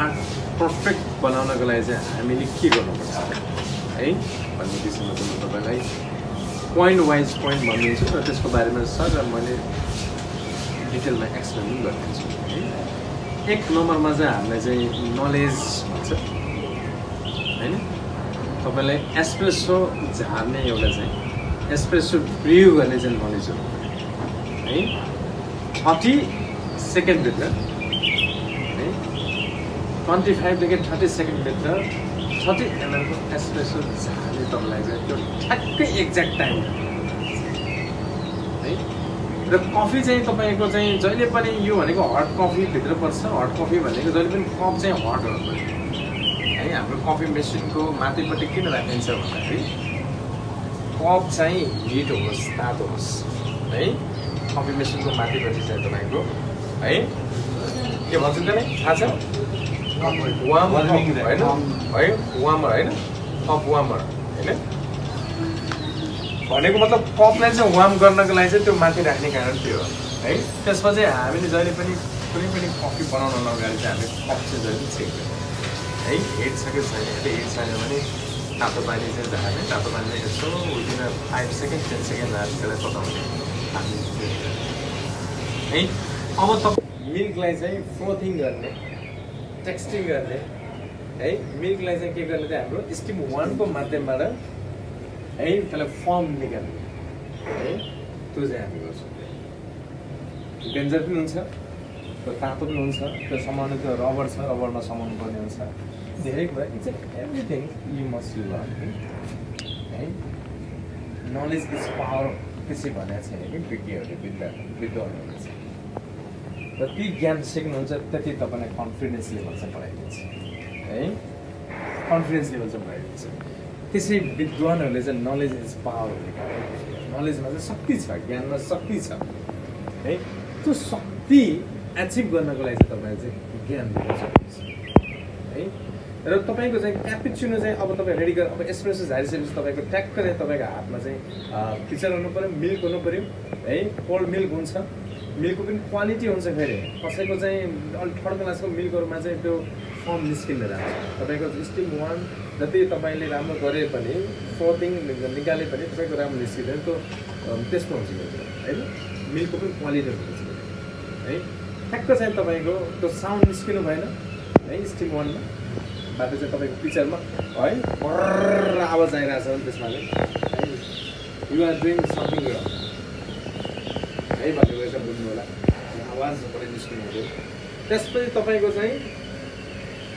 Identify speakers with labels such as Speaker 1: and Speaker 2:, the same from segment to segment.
Speaker 1: Art perfect बनाउनको लागि चाहिँ हामीले के गर्नुपर्छ है भन्ने विषयमा चाहिँ म तपाईँलाई पोइन्ट वाइज पोइन्ट भनिदिन्छु र त्यसको बारेमा सर मैले डिटेलमा एक्सप्लेन पनि गरिदिन्छु है एक नम्बरमा चाहिँ हामीलाई चाहिँ नलेज भन्छ होइन तपाईँलाई एस्प्रेसो झार्ने एउटा चाहिँ एस्प्रेसो ब्रिउ गर्ने चाहिँ नलेज हो है थर्टी सेकेन्डभित्र ट्वेन्टी फाइभदेखि थर्टी सेकेन्डभित्र थर्टी एमएलको एस्प्रेसो झार्ने तपाईँलाई चाहिँ त्यो ठ्याक्कै एक्ज्याक्ट टाइम है। र कफी चाहिँ तपाईँको चाहिँ जहिले पनि यो भनेको हट कफीभित्र पर्छ। हट कफी भनेको जहिले पनि कप चाहिँ हट हुनु है हाम्रो कफी मेसिनको माथिपट्टि किन राखिन्छ भन्दाखेरि कप चाहिँ हिट होस् तातो होस्। है? कफी मेसिनको माथिपट्टि चाहिँ तपाईँको है? के भन्छ त्यसलाई? थाहा छ? होइन? है वामर होइन? कप वामर होइन? भनेको मतलब कपलाई चाहिँ वार्म गर्नको लागि चाहिँ त्यो माथि राख्ने कारण त्यो हो है? त्यसमा चाहिँ हामीले जहिले पनि कुनै पनि कफी बनाउन अगाडि चाहिँ हामीले कप चाहिँ जहिले चेक गर्छौँ है? हेड छ कि छैन हेड छैन भने तातो पानी चाहिँ झार्ने तातो पानी चाहिँ यसो within five second ten second त्यसलाई तताउने हामीले है? अब तपाईँ मिल्कलाई चाहिँ फ्रोथिङ गर्ने टेक्स्टिङ गर्ने। है मिल्कलाई चाहिँ के गर्ने चाहिँ हाम्रो? स्टिम वानको माध्यमबाट है त्यसलाई फर्म निकाल्ने। है त्यो चाहिँ हामी गर्छौँ। डेन्जर पनि हुन्छ त्यो तातो पनि हुन्छ त्यो समाउनु त्यो रबर छ रबरमा समाउनु पर्ने हुन्छ। धेरै कुरा it's everything you must learn है। नलेज इज पावर त्यसै भनेको छैन कि विज्ञहरूले विद्या विद्वानहरूले चाहिँ जति ज्ञान सिक्नुहुन्छ त्यति तपाईँलाई कन्फिडेन्स लेभल चाहिँ बढाइदिन्छ। है? कन्फिडेन्स लेभल चाहिँ बढाइदिन्छ। त्यसै विद्वानहरूले चाहिँ नलेज इज पावर नलेजमा चाहिँ शक्ति छ ज्ञानमा शक्ति छ। है? त्यो शक्ति एचिभ गर्नको लागि चाहिँ तपाईँले चाहिँ ज्ञान दिन सक्नुहुन्छ है? र तपाईँको चाहिँ क्यापिचिनो चाहिँ अब तपाईँ रेडी गरेर अब एस्प्रेसो झारिसकेपछि तपाईँको ट्याक्क चाहिँ तपाईँको हातमा चाहिँ फिचर हुनु पऱ्यो मिल्क हुनु पऱ्यो। है? कोल्ड मिल्क हुन्छ। मिल्कको पनि क्वालिटी हुन्छ फेरि। कसैको चाहिँ अलिक थर्ड क्लासको मिल्कहरूमा चाहिँ त्यो फर्म निस्किँदैन। तपाईँको स्टिम वान जति तपाईँले राम्रो गरे पनि फ्रोथिङ निकाले पनि तपाईँको राम्रो निस्किँदैन। त्यो त्यस्तो हुन्छ होइन? मिल्कको पनि क्वालिटी हुन्छ। है? ठ्याक्क चाहिँ तपाईँको त्यो साउन्ड निस्किनु भएन है स्टिम वानमा बाटो चाहिँ तपाईँको पिक्चरमा है आवाज आइरहेछ भने त्यसमा। है युआर डुइङ समथिङ है भन्ने बुझ्नु होला। आवाज तपाईँ निस्किनु त्यसपछि तपाईँको चाहिँ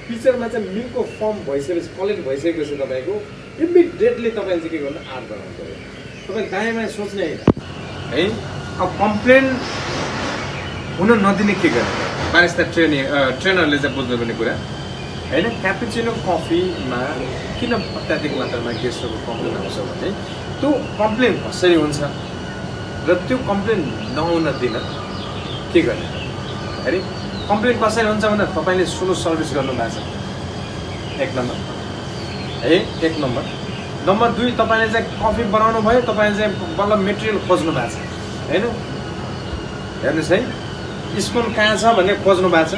Speaker 1: पिक्चरमा चाहिँ मिल्कको फर्म भइसकेपछि कलेक्ट भइसकेपछि तपाईँको इमिडिएटली तपाईँले चाहिँ के गर्नु आर्ट बनाउनु पऱ्यो। तपाईँ दायाँ बायाँ सोच्ने होइन। है? अब कम्प्लेन हुन नदिने के गर्ने? बारिस्ता ट्रेनिङ ट्रेनरले चाहिँ बुझ्नुपर्ने कुरा। होइन? क्यापुचिनो कफीमा किन अत्याधिक मात्रामा गेस्टहरूको कम्प्लेन आउँछ भने त्यो कम्प्लेन कसरी हुन्छ? र त्यो कम्प्लेन नहुन दिन के गर्ने? है कम्प्लेन कसरी हुन्छ भने तपाईँले सोलो सर्भिस गर्नुभएको छ। एक नम्बर। है एक नम्बर। नम्बर दुई तपाईँले चाहिँ कफी बनाउनु भयो तपाईँले चाहिँ बल्ल मेटेरियल खोज्नु भएको छ। होइन? हेर्नुहोस् है स्पुन कहाँ छ भन्ने खोज्नु भएको छ।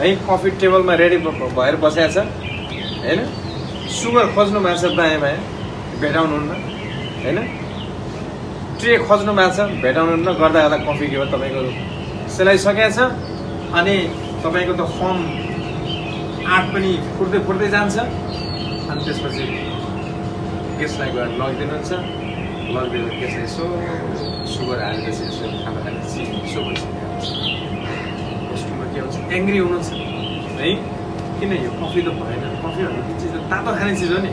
Speaker 1: है कफी टेबलमा रेडी भएर बसेको छ। होइन? सुगर खोज्नु भएको छ दायाँ बायाँ भेटाउनुहुन्न। होइन? ट्रे खोज्नु भएको छ भेटाउनुहुन्न गर्दा गर्दा कफी के भयो तपाईँको सेलाइसकेको छ अनि तपाईँको त फर्म आँट पनि फुट्दै फुट्दै जान्छ अनि त्यसपछि गेस्टलाई गएर लगिदिनुहुन्छ लगिदिएर गेस्टलाई यसो सुगर हालेपछि यसो खाना खानेपछि यसो भइसक्यो। के हुन्छ? एङ्ग्री हुनुहुन्छ। है? किन यो कफी त भएन? कफी भनेको चिज त तातो खाने चिज हो नि।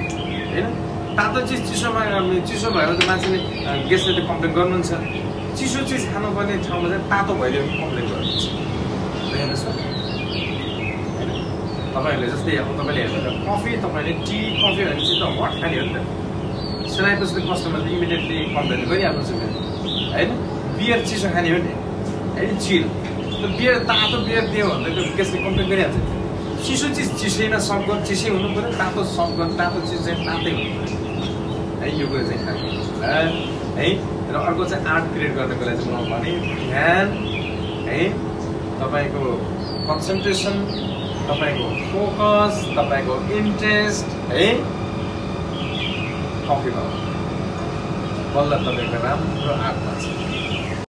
Speaker 1: होइन? तातो चिज चिसोमा चिसो भने त मान्छेले त कम्प्लेन गर्नुहुन्छ। चिसो चिज खानुपर्ने ठाउँमा चाहिँ तातो भइदियो कम्प्लेन गर्नुहुन्छ। हेर्नुहोस् तपाईँहरूले जस्तै अब तपाईँले हेर्नु कफी तपाईँले टी कफी भने चाहिँ त हट खाने हो नि त। सेलाएपछि त कस्टमरले इमिडिएटली कम्प्लेन गरिहाल्नु छ होइन? बियर चिसो खाने हो नि। होइन? चिल। त्यो बियर तातो बियर दियो भने त्यो गेस्टले कम्प्लेन गरिहाल्छ। चिसो चिज चिसैमा गर्नु चिसै हुनु पऱ्यो। तातो गर्नु तातो चिज चाहिँ तातै हुनु पऱ्यो। है यो कुरा चाहिँ खानु है र अर्को चाहिँ आर्ट क्रिएट गर्नको लागि चाहिँ म भने ध्यान है तपाईँको कन्सन्ट्रेसन तपाईँको फोकस तपाईँको इन्ट्रेस्ट है। कफीमा। बल्ल तपाईँको राम्रो आर्टमा छ।